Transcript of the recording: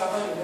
trabalho.